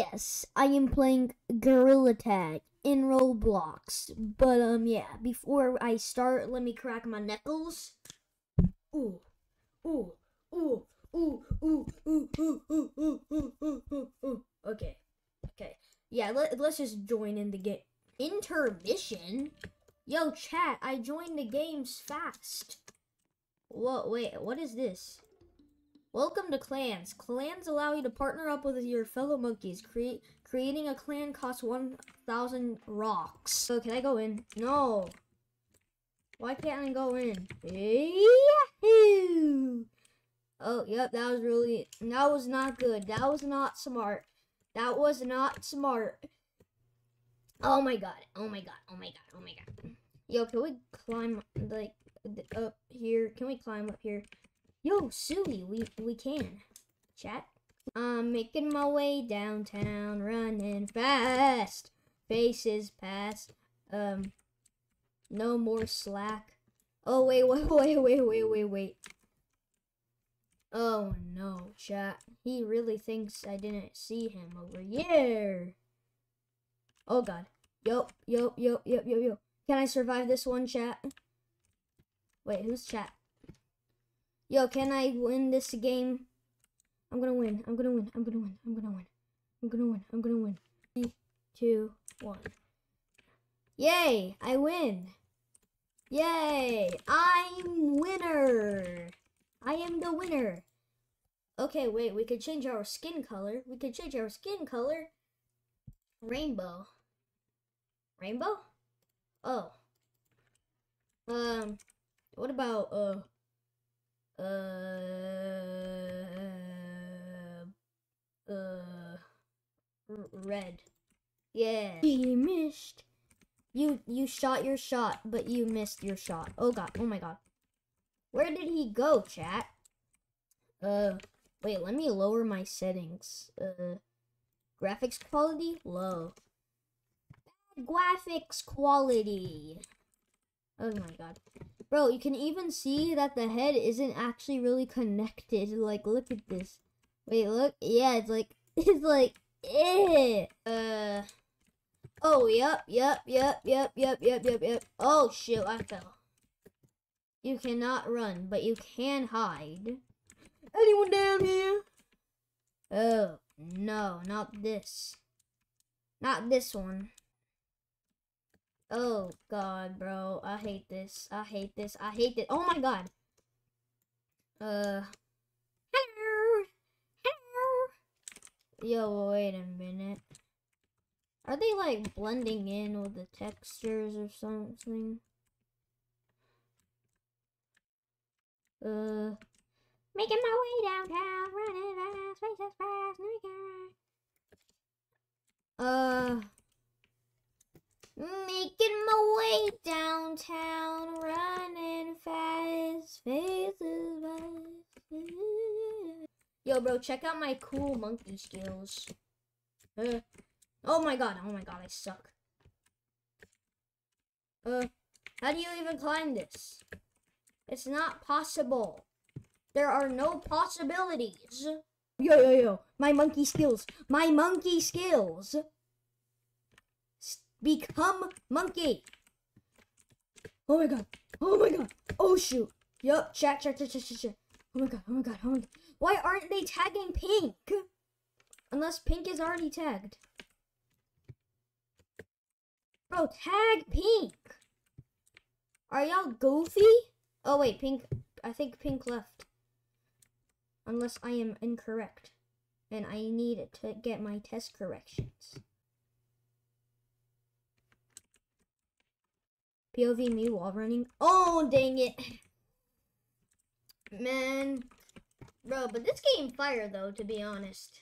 Yes, I am playing Gorilla Tag in Roblox. But um yeah, before I start, let me crack my knuckles. Ooh. Ooh. Ooh. Ooh. Ooh. Ooh. Ooh. Ooh. Ooh. Ooh. Ooh. Ooh. Okay. Okay. Yeah, let, let's just join in the game. Intermission? Yo, chat, I joined the games fast. Whoa, wait, what is this? Welcome to clans. Clans allow you to partner up with your fellow monkeys. Create creating a clan costs 1,000 rocks. So can I go in? No. Why can't I go in? Yahoo! Oh, yep, that was really, that was not good. That was not smart. That was not smart. Oh my god. Oh my god. Oh my god. Oh my god. Yo, can we climb like up here? Can we climb up here? Yo, Suey, we we can. Chat. I'm making my way downtown, running fast. Faces past. Um, no more slack. Oh wait, wait, wait, wait, wait, wait, wait. Oh no, chat. He really thinks I didn't see him over here. Oh god. Yo, yo, yo, yo, yo, yo. Can I survive this one, chat? Wait, who's chat? Yo, can I win this game? I'm gonna win. I'm gonna win. I'm gonna win. I'm gonna win. I'm gonna win. I'm gonna win. Three, two, one. Yay! I win. Yay! I'm winner. I am the winner. Okay, wait. We could change our skin color. We could change our skin color. Rainbow. Rainbow? Oh. Um, what about, uh, uh, uh, red. Yeah. You missed. You, you shot your shot, but you missed your shot. Oh god, oh my god. Where did he go, chat? Uh, wait, let me lower my settings. Uh, graphics quality? Low graphics quality. Oh my god. Bro, you can even see that the head isn't actually really connected. Like, look at this. Wait, look. Yeah, it's like, it's like, eh. Uh, oh, yep, yep, yep, yep, yep, yep, yep, yep. Oh, shoot, I fell. You cannot run, but you can hide. Anyone down here? Oh, no, not this. Not this one. Oh god, bro. I hate this. I hate this. I hate this. Oh my god. Uh. Hello. Hello. Yo, wait a minute. Are they like blending in with the textures or something? Uh. Making my way downtown, running fast, faces fast, Uh. Making my downtown, running fast, faces fast. Yo, bro, check out my cool monkey skills. Uh, oh my god, oh my god, I suck. Uh, how do you even climb this? It's not possible. There are no possibilities. Yo, yo, yo, my monkey skills, my monkey skills. Become monkey. Oh my god. Oh my god. Oh shoot. Yup. Chat, chat, chat, chat, chat, chat. Oh my god. Oh my god. Oh my god. Why aren't they tagging pink? Unless pink is already tagged. Bro, tag pink. Are y'all goofy? Oh wait, pink. I think pink left. Unless I am incorrect. And I need to get my test corrections. POV me while running. Oh, dang it. Man. Bro, but this game fire though, to be honest.